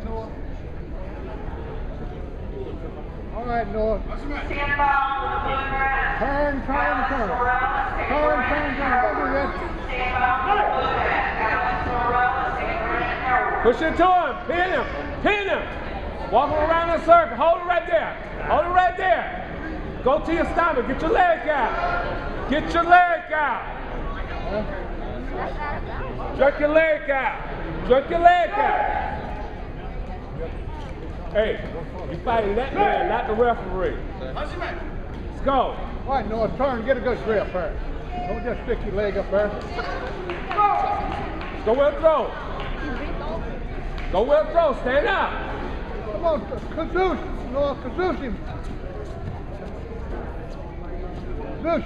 that? All right, Noah. Stand by. Turn, turn, turn. Turn, turn, turn. Push it to him. Pin him. Pin him. Walk him around in a circle. Hold it right there. Hold it right there. Go to your stomach. Get your leg out. Get your leg out. Jerk your leg out. Jerk your leg out. Hey, you fighting that man, not the referee. Let's go. All right, Noah, turn. Get a good grip there. Don't just stick your leg up there. Go well throw. Go well throw. Stand up. Come on, Kazoos. Noah, Kazoos him. Kazoos.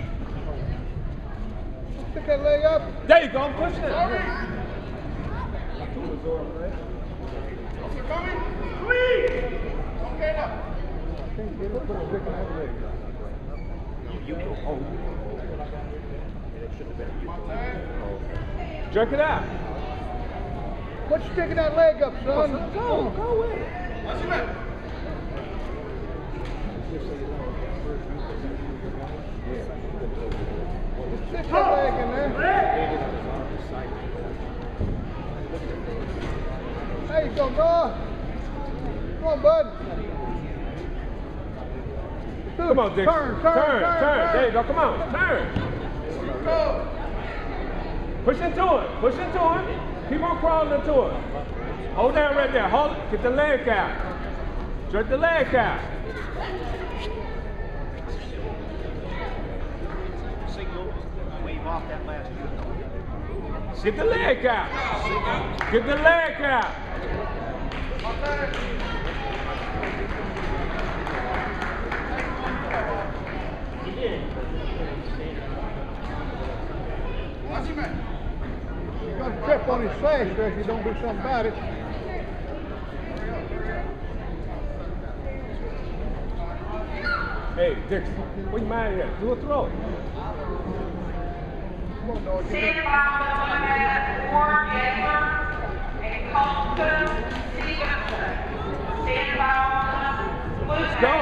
Stick that leg up. There you go. Push it. Can't get it, put a stick in that leg. Jerk it out. Quit sticking that leg up, son. Go, go with it. Stick that leg in there. There you go. Come on, bud. Come on, Dixon. Turn, turn, turn, turn. There you go. Come on. Turn. Push into it. Push into it. Keep on crawling into it. Hold down right there. Hold it. Get the leg out. Jerk the leg out. Signal, wave off that last unit. Get the leg out. Get the leg out. You're going to trip on his sash there if you don't do something about it. Hey, Dixon. What you mad at? Do a throw. Come on, Noah. Stand by on the blue grass. Warren Yeager and Colton Stevenson. Stand by on the blue Let's go.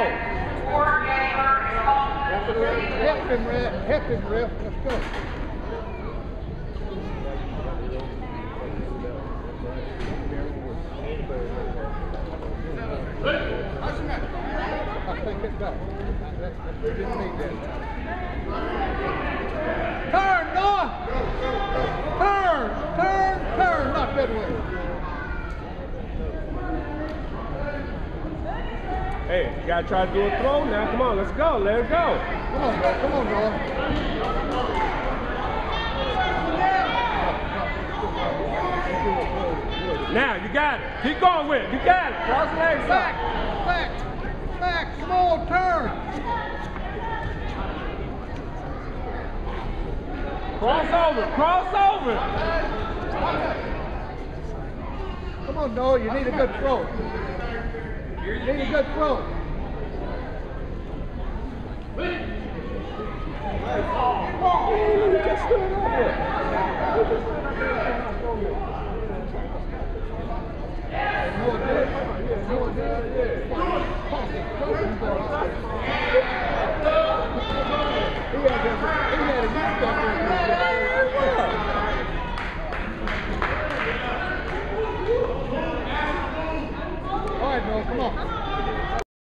Warren Yeager and Colton Stevenson. Help him, ref. Help him, ref. Let's go. I think it's back. That- that- we didn't need that. Turn, Noah! Turn, turn, turn, not way. Hey, you gotta try to do a throw now. Come on, let's go. Let it go. Come on, come on, Noah. Now, you got it. Keep going with it. You got it. Cross legs back, back, come on, turn. Cross over. Cross over. Come on, Noah, you need a good throw. You need a good throw. Noah